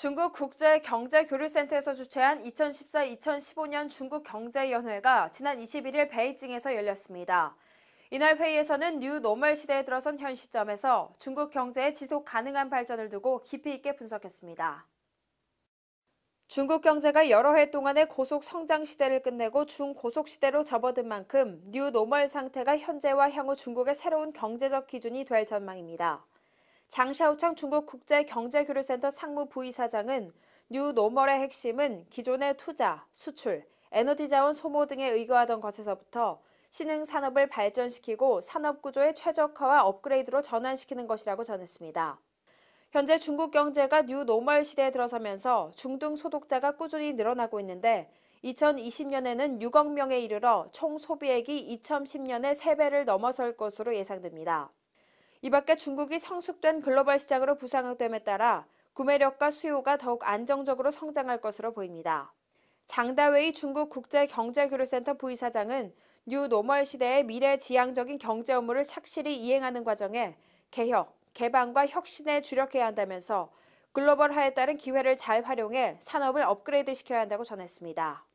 중국 국제경제교류센터에서 주최한 2014-2015년 중국 경제연회가 지난 21일 베이징에서 열렸습니다. 이날 회의에서는 뉴 노멀 시대에 들어선 현 시점에서 중국 경제의 지속 가능한 발전을 두고 깊이 있게 분석했습니다. 중국 경제가 여러 해 동안의 고속 성장 시대를 끝내고 중고속 시대로 접어든 만큼 뉴 노멀 상태가 현재와 향후 중국의 새로운 경제적 기준이 될 전망입니다. 장샤오창 중국 국제경제교류센터 상무부이사장은 뉴 노멀의 핵심은 기존의 투자, 수출, 에너지 자원 소모 등에 의거하던 것에서부터 신흥 산업을 발전시키고 산업 구조의 최적화와 업그레이드로 전환시키는 것이라고 전했습니다. 현재 중국 경제가 뉴 노멀 시대에 들어서면서 중등 소득자가 꾸준히 늘어나고 있는데 2020년에는 6억 명에 이르러 총 소비액이 2010년의 3배를 넘어설 것으로 예상됩니다. 이 밖에 중국이 성숙된 글로벌 시장으로 부상됨에 따라 구매력과 수요가 더욱 안정적으로 성장할 것으로 보입니다. 장다웨이 중국 국제경제교류센터 부이사장은 뉴 노멀 시대의 미래 지향적인 경제 업무를 착실히 이행하는 과정에 개혁, 개방과 혁신에 주력해야 한다면서 글로벌화에 따른 기회를 잘 활용해 산업을 업그레이드 시켜야 한다고 전했습니다.